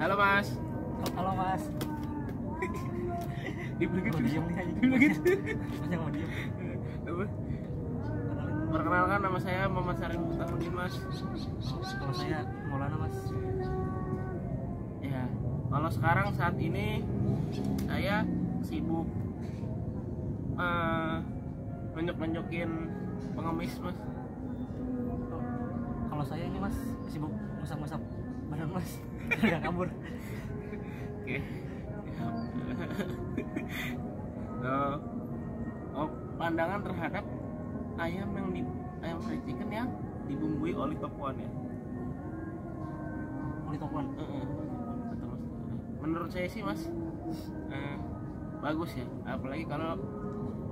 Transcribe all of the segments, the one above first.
Halo Mas. Halo mas. Di begitu. Mau diem nih aja. Yang mau diem. Apa? Perkenalkan nama saya Muhammad Sarin Butamuddin Mas. Kalau saya Maulana mas. Ya. Kalau sekarang saat ini saya sibuk eh nunjuk-nunjukin pengemis Mas. Kalau saya ini mas sibuk ngusap-ngusap badan mas. Gak kabur. Oke. Eh, oh, pandangan terhadap ayam yang di ayam fried chicken yang dibumbui oleh topoan ya. Betul, Mas. Menurut saya sih Mas eh, bagus ya, apalagi kalau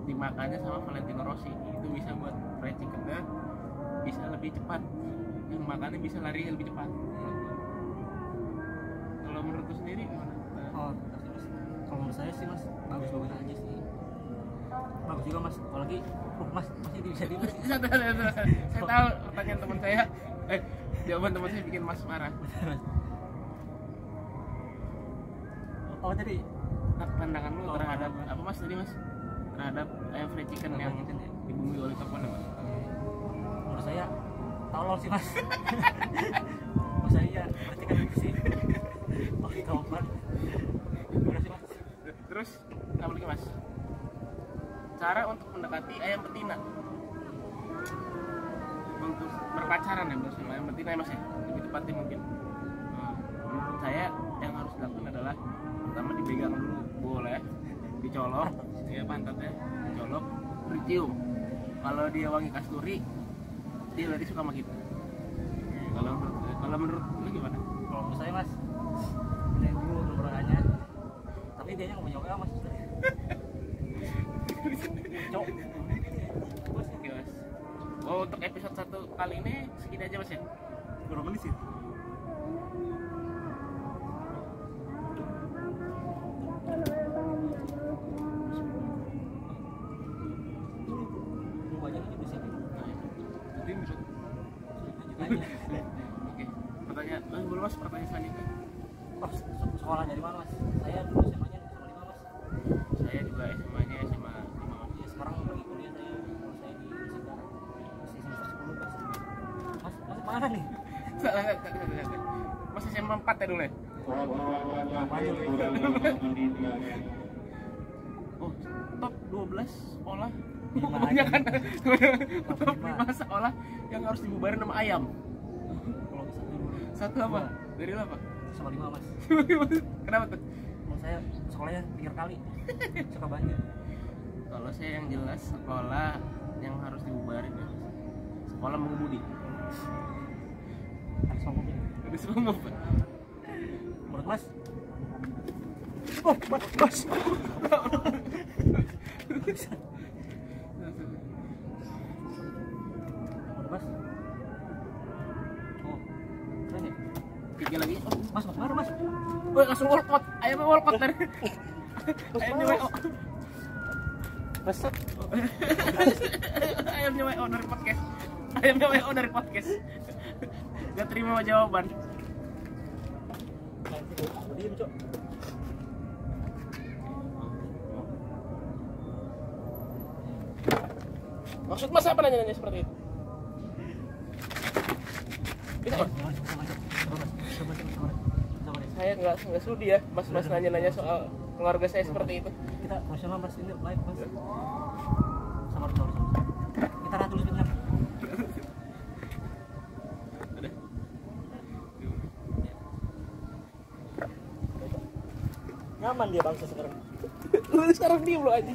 dimakannya sama Valentino Rossi itu bisa buat fried chickennya bisa lebih cepat yang makannya bisa lari lebih cepat kalau menurutku sendiri gimana? Oh. Kalau menurut saya sih mas bagus-bagus aja sih. Bagus juga mas. Apalagi, oh mas masih bisa di mas. saya tahu, pertanyaan teman saya eh jawaban teman saya bikin mas marah Oh tadi Nah, pandangan lu Oh, terhadap pandangan. apa mas tadi mas terhadap ayam fried chicken yang ya. dibumbui oleh mas menurut saya tolol sih mas. Mas saya Sih mas. terus apa lagi mas? Cara untuk mendekati ayam betina. Untuk berpacaran ya bersama ayam betina ya mas ya? Lebih tepatnya mungkin. Nah, menurut saya yang harus dilakukan adalah pertama dipegang dulu boleh. Dicolok ya pantatnya. Dicolok dicium kalau dia wangi kasturi dia berarti suka sama kita. Kalau menurut kalau menurut lu gimana? Kalau menurut saya mas, dulu nomornya. Tapi dia nggak mau nyoba mas. Cok. Oke mas. Oh untuk episode satu kali ini segini aja mas ya. Berapa menit sih? Lanjut aja. Oke. Pertanyaan, belum mas pertanyaan selanjutnya. Se- sekolah dari mana mas? Saya dulu SMA-nya sama lima mas. Saya juga SMA-nya SMA lima mas. Ya, sekarang lagi kuliah saya. Kalau saya di Segar. Masih semester 10 mas. Mas, mas mana nih? Salah, salah, salah, salah, salah. Mas SMA 4 ya dulu ya? Oh, top 12 sekolah Pokoknya aja. kan top lima. 5 sekolah yang harus dibubarin sama ayam. Satu apa? Dari apa? Sama lima mas. Kenapa tuh? Menurut saya sekolahnya tiga kali. Suka banyak. Kalau saya yang jelas sekolah yang harus dibubarin ya Sekolah mengemudi Harus ini. Ada semua Menurut mas? Oh, mas, mas. Tiga lagi. Oh, Mas, mas, baru mas. Woi langsung walcott, ayamnya walcott dari ayamnya WO Mas, ayamnya WO dari podcast. Ayamnya WO dari podcast. Gak terima jawaban. Diem cok. maksud mas apa nanya-nanya seperti itu? Apa? Saya nggak nggak sudi ya mas mas nanya-nanya soal keluarga saya seperti itu Kita profesional mas ini live mas. Sabar, sabar, sabar. Kita ratu dulu sebentar. Nyaman dia bangsa sekarang. lu sekarang diem lo aja